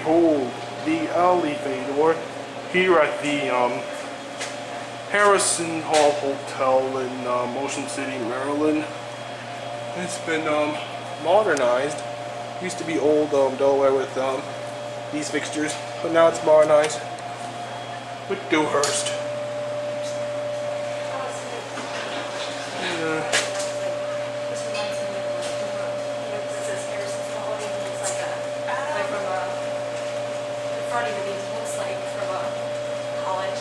Elevator here at the um, Harrison Hall Hotel in uh, Ocean City, Maryland. It's been um, modernized. Used to be old um, Delaware with um, these fixtures, but now it's modernized with Dewhurst. And, uh, This reminds me of, you know, 'cause it says Harrison's Hall, it looks like a, like from a, of it looks like from a college.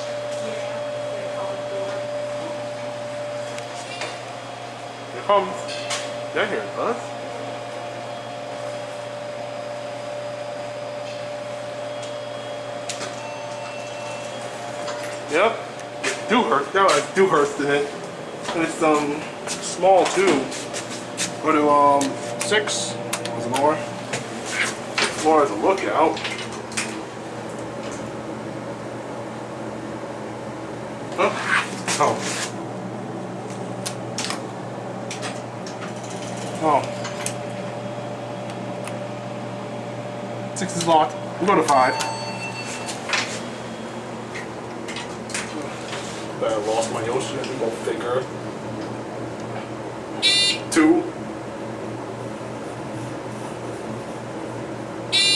College door. Here. Yep. Dewhurst. That has Dewhurst in it. And it's um small too. Go to um six. Was more. More as a lookout. Huh? Oh. Oh. Six is locked. We'll go to five. I lost my ocean. We go figure. Two.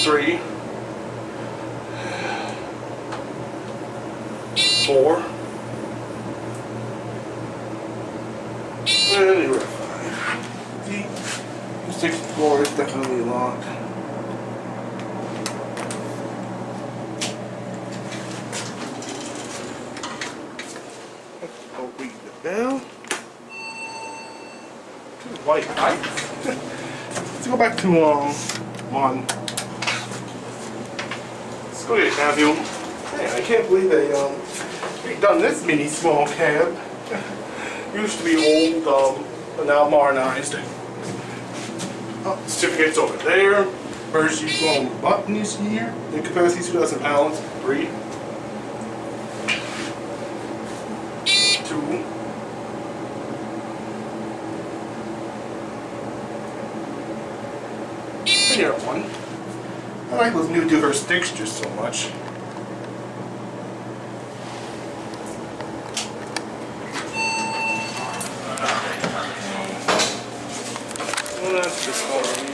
Three. Four. And you're at five. Sixth is definitely locked. I'll read the bell. Two white lights. Let's go back to um one. Let's go get Matthew. Man, I can't believe they um redone this mini small cab. Used to be old, um, but now modernized. Oh, certificates over there. Hershey foam button is here. The capacity 2,000 pounds. Three. Two. Here one. I like those new Dewhurst fixtures so much. has this form.